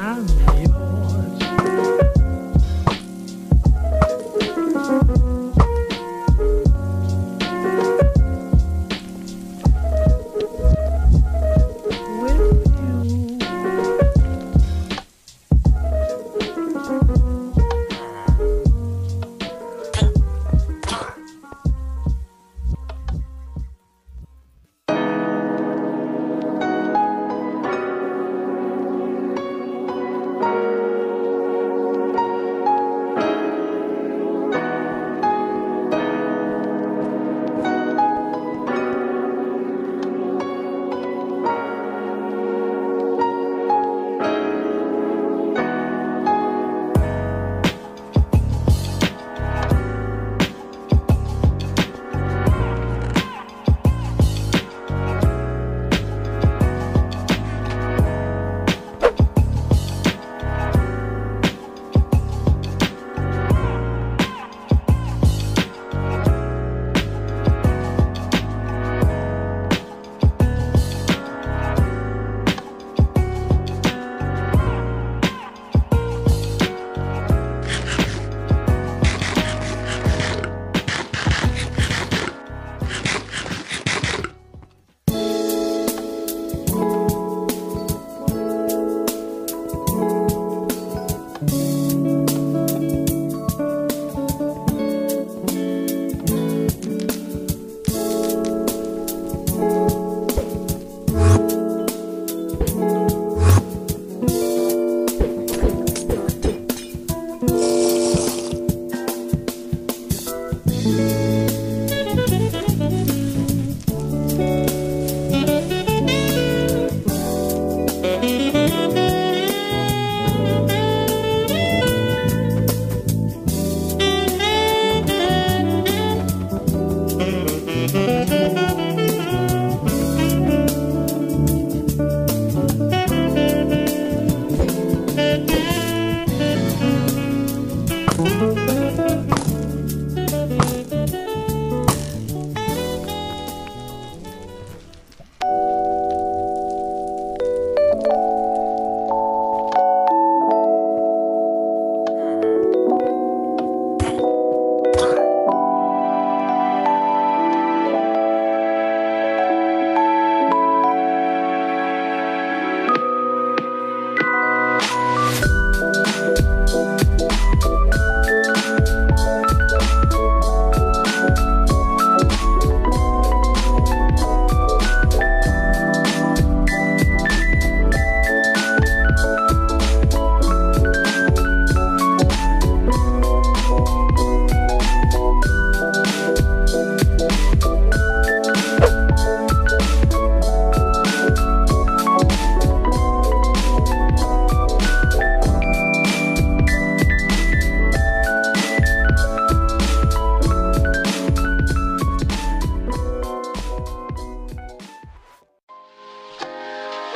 time, baby.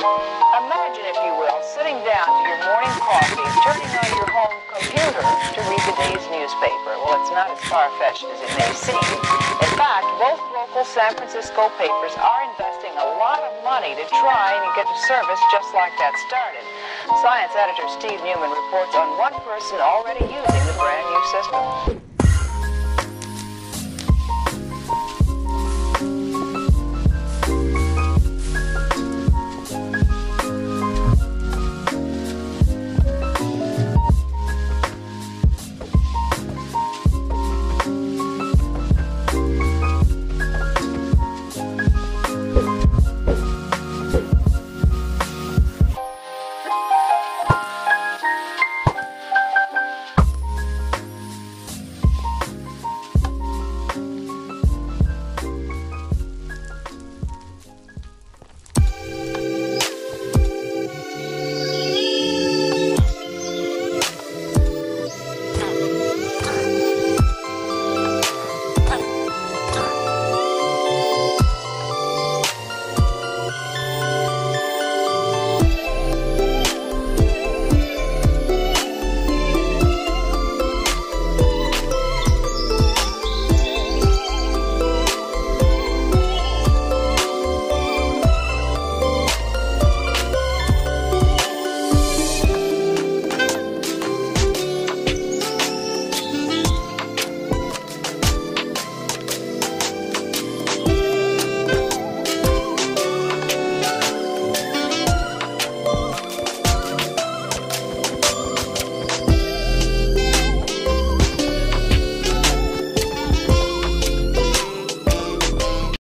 Imagine, if you will, sitting down to your morning coffee, turning on your home computer to read the day's newspaper. Well, it's not as far-fetched as it may seem. In fact, both local San Francisco papers are investing a lot of money to try and get a service just like that started. Science editor Steve Newman reports on one person already using the brand new system.